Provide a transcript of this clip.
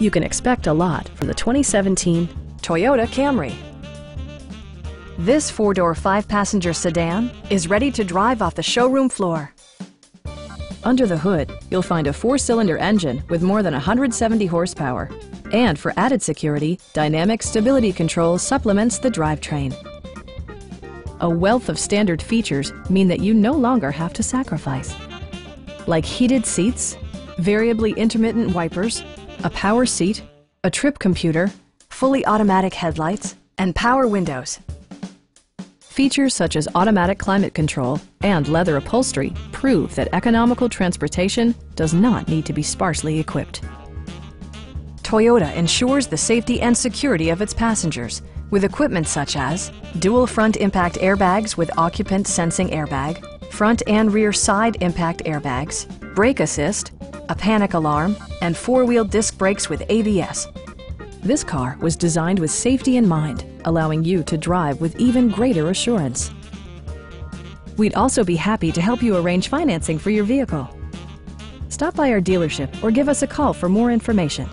You can expect a lot from the 2017 Toyota Camry. This four-door, five-passenger sedan is ready to drive off the showroom floor. Under the hood, you'll find a four-cylinder engine with more than 170 horsepower. And for added security, Dynamic Stability Control supplements the drivetrain. A wealth of standard features mean that you no longer have to sacrifice. Like heated seats, variably intermittent wipers, a power seat, a trip computer, fully automatic headlights, and power windows. Features such as automatic climate control and leather upholstery prove that economical transportation does not need to be sparsely equipped. Toyota ensures the safety and security of its passengers with equipment such as dual front impact airbags with occupant sensing airbag, front and rear side impact airbags, brake assist, a panic alarm, and four-wheel disc brakes with ABS. This car was designed with safety in mind, allowing you to drive with even greater assurance. We'd also be happy to help you arrange financing for your vehicle. Stop by our dealership or give us a call for more information.